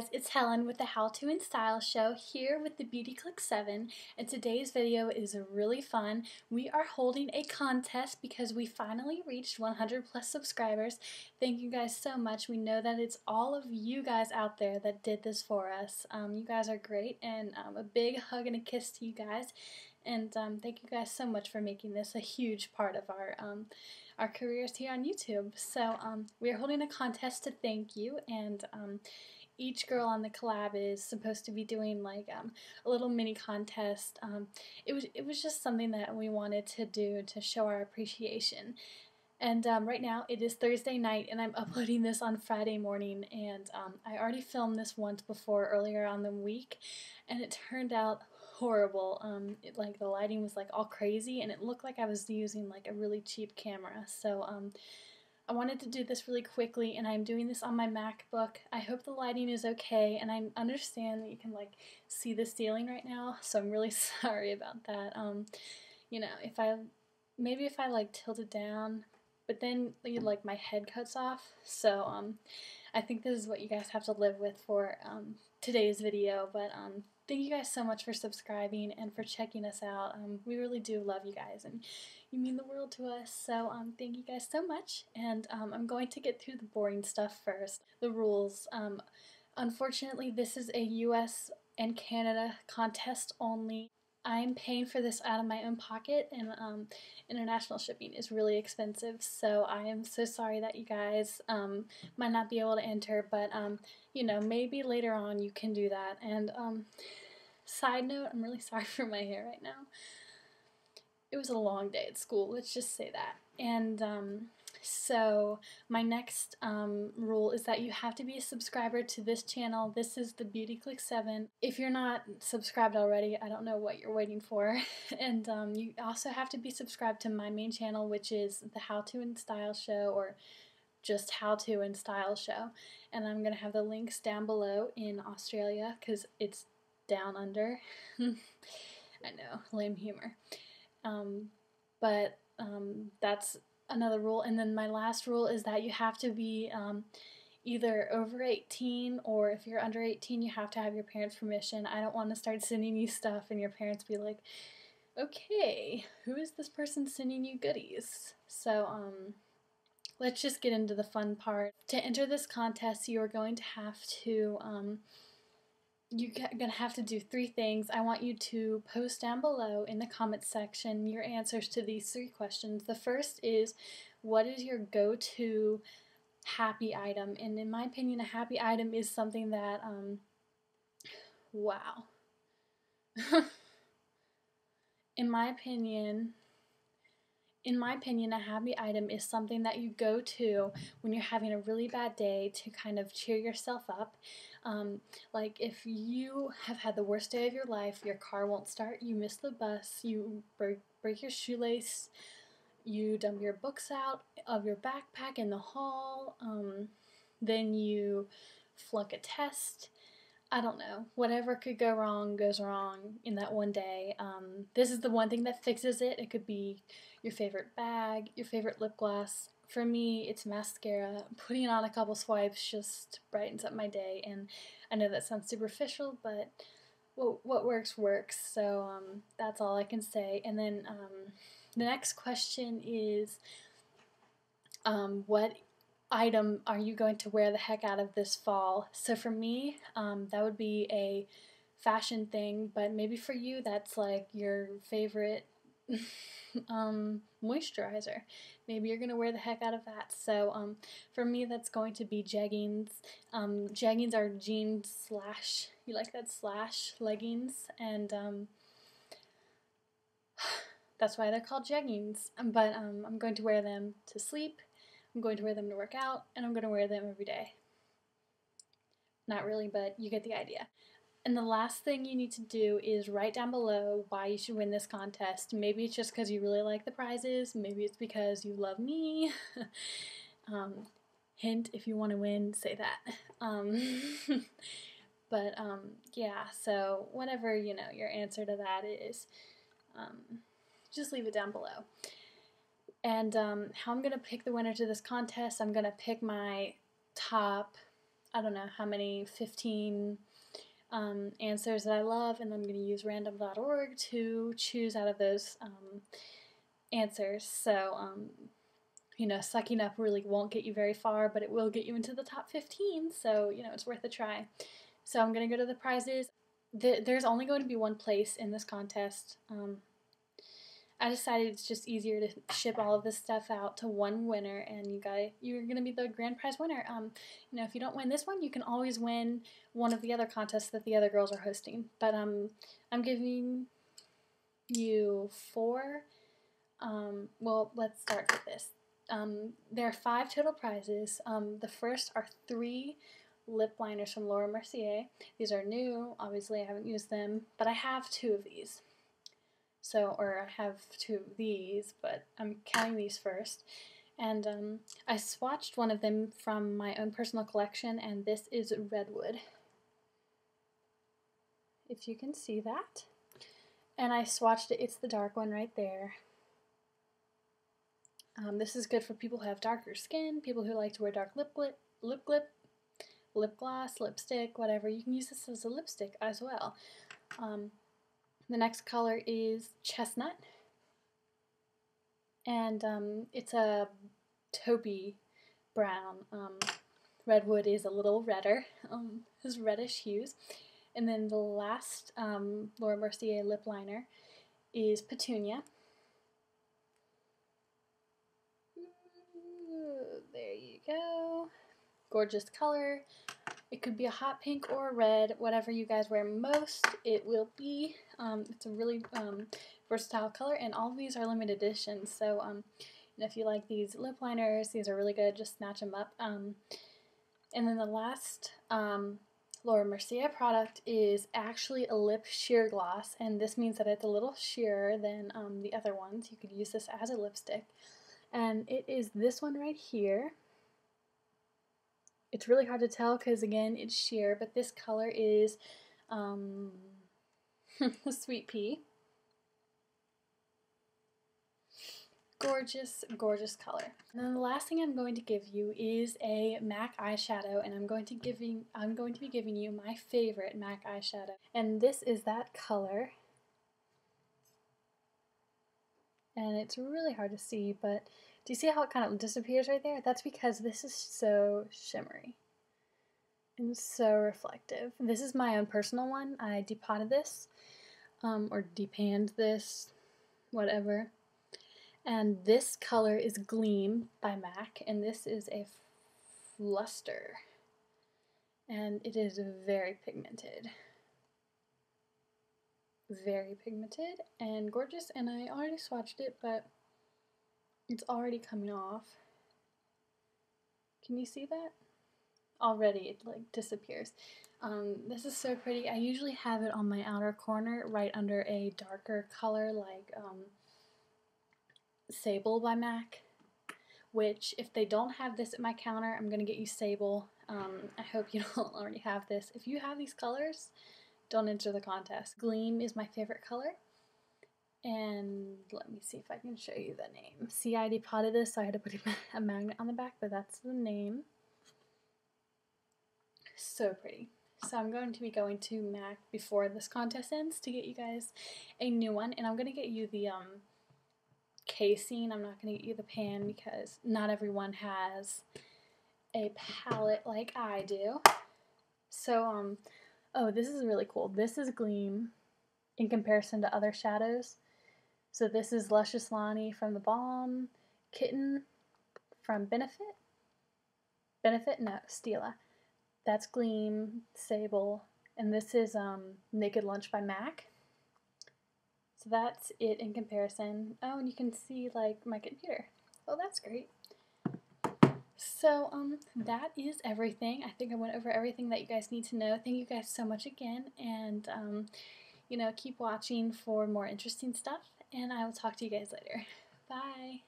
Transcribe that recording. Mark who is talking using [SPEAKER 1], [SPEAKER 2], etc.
[SPEAKER 1] guys, it's Helen with the How To and Style show here with the Beauty Clique 7 and today's video is really fun. We are holding a contest because we finally reached 100 plus subscribers. Thank you guys so much. We know that it's all of you guys out there that did this for us. Um, you guys are great and um, a big hug and a kiss to you guys and um, thank you guys so much for making this a huge part of our um, our careers here on YouTube. So um, we are holding a contest to thank you, and um, each girl on the collab is supposed to be doing like um, a little mini contest. Um, it was it was just something that we wanted to do to show our appreciation. And um, right now it is Thursday night, and I'm uploading this on Friday morning. And um, I already filmed this once before earlier on the week, and it turned out horrible. Um, it, like the lighting was like all crazy, and it looked like I was using like a really cheap camera. So um, I wanted to do this really quickly, and I'm doing this on my MacBook. I hope the lighting is okay, and I understand that you can like see the ceiling right now. So I'm really sorry about that. Um, you know, if I maybe if I like tilt it down, but then you like my head cuts off. So um, I think this is what you guys have to live with for um, today's video. But um, thank you guys so much for subscribing and for checking us out. Um, we really do love you guys and you mean the world to us. So um, thank you guys so much. And um, I'm going to get through the boring stuff first. The rules. Um, unfortunately, this is a U.S. and Canada contest only. I'm paying for this out of my own pocket, and um, international shipping is really expensive. So I am so sorry that you guys um, might not be able to enter, but um, you know, maybe later on you can do that. And um, side note, I'm really sorry for my hair right now. It was a long day at school, let's just say that. And um, so my next um, rule is that you have to be a subscriber to this channel. This is the Beauty Clique 7. If you're not subscribed already, I don't know what you're waiting for. and um, you also have to be subscribed to my main channel, which is the How To and Style Show or just How To and Style Show. And I'm going to have the links down below in Australia because it's down under. I know, lame humor. Um, but um, that's another rule. And then my last rule is that you have to be um, either over 18 or if you're under 18, you have to have your parents' permission. I don't want to start sending you stuff and your parents be like, okay, who is this person sending you goodies? So, um, let's just get into the fun part. To enter this contest, you are going to have to um, you're going to have to do three things. I want you to post down below in the comments section your answers to these three questions. The first is what is your go to happy item? And in my opinion, a happy item is something that, um, wow. in my opinion, in my opinion, a happy item is something that you go to when you're having a really bad day to kind of cheer yourself up. Um, like if you have had the worst day of your life, your car won't start, you miss the bus, you break, break your shoelace, you dump your books out of your backpack in the hall, um, then you flunk a test, I don't know. Whatever could go wrong goes wrong in that one day. Um, this is the one thing that fixes it. It could be your favorite bag, your favorite lip gloss. For me, it's mascara. Putting on a couple swipes just brightens up my day. And I know that sounds superficial, but what, what works, works. So um, that's all I can say. And then um, the next question is um, what item are you going to wear the heck out of this fall? So for me, um, that would be a fashion thing, but maybe for you, that's like your favorite um, moisturizer. Maybe you're going to wear the heck out of that. So um, for me, that's going to be jeggings. Um, jeggings are jeans slash, you like that slash leggings, and um, that's why they're called jeggings. But um, I'm going to wear them to sleep I'm going to wear them to work out, and I'm going to wear them every day. Not really, but you get the idea. And the last thing you need to do is write down below why you should win this contest. Maybe it's just because you really like the prizes, maybe it's because you love me. um, hint if you want to win, say that. Um, but um, yeah, so whatever you know your answer to that is, um, just leave it down below. And um, how I'm going to pick the winner to this contest, I'm going to pick my top I don't know how many 15 um, answers that I love, and I'm going to use random.org to choose out of those um, answers. So, um, you know, sucking up really won't get you very far, but it will get you into the top 15, so, you know, it's worth a try. So, I'm going to go to the prizes. The, there's only going to be one place in this contest. Um, I decided it's just easier to ship all of this stuff out to one winner, and you got you're gonna be the grand prize winner. Um, you know, if you don't win this one, you can always win one of the other contests that the other girls are hosting. But um, I'm giving you four. Um, well, let's start with this. Um, there are five total prizes. Um, the first are three lip liners from Laura Mercier. These are new. Obviously, I haven't used them, but I have two of these. So, or I have two of these, but I'm counting these first. And um, I swatched one of them from my own personal collection, and this is Redwood. If you can see that. And I swatched it, it's the dark one right there. Um, this is good for people who have darker skin, people who like to wear dark lip, lip, lip, lip, lip gloss, lipstick, whatever. You can use this as a lipstick as well. Um, the next color is chestnut. And um, it's a taupey brown. Um, redwood is a little redder, um, has reddish hues. And then the last um, Laura Mercier lip liner is petunia. there you go. Gorgeous color. It could be a hot pink or a red, whatever you guys wear most, it will be. Um, it's a really um, versatile color, and all of these are limited editions. So, um, if you like these lip liners, these are really good. Just snatch them up. Um, and then the last um, Laura Mercier product is actually a lip sheer gloss, and this means that it's a little sheerer than um, the other ones. You could use this as a lipstick. And it is this one right here. It's really hard to tell because again it's sheer, but this color is um, sweet pea. Gorgeous, gorgeous color. And then the last thing I'm going to give you is a MAC eyeshadow, and I'm going to giving I'm going to be giving you my favorite MAC eyeshadow, and this is that color. And it's really hard to see, but do you see how it kind of disappears right there? That's because this is so shimmery and so reflective. This is my own personal one. I depotted this, um, or depanned this, whatever. And this color is Gleam by MAC, and this is a fluster. And it is very pigmented. Very pigmented and gorgeous, and I already swatched it, but it's already coming off. Can you see that? Already it like disappears. Um, this is so pretty. I usually have it on my outer corner right under a darker color like um, Sable by MAC. Which, if they don't have this at my counter, I'm going to get you Sable. Um, I hope you don't already have this. If you have these colors, don't enter the contest. Gleam is my favorite color. And let me see if I can show you the name. See, I depotted this, so I had to put a magnet on the back, but that's the name. So pretty. So I'm going to be going to MAC before this contest ends to get you guys a new one, and I'm going to get you the um, casing. I'm not going to get you the pan because not everyone has a palette like I do. So, um, oh, this is really cool. This is Gleam in comparison to other shadows. So this is Luscious Lani from the Balm, Kitten from Benefit, Benefit, no, Stila. That's Gleam, Sable, and this is um, Naked Lunch by MAC. So that's it in comparison. Oh, and you can see like my computer. Oh, that's great. So um, that is everything. I think I went over everything that you guys need to know. Thank you guys so much again, and um, you know, keep watching for more interesting stuff and I will talk to you guys later. Bye.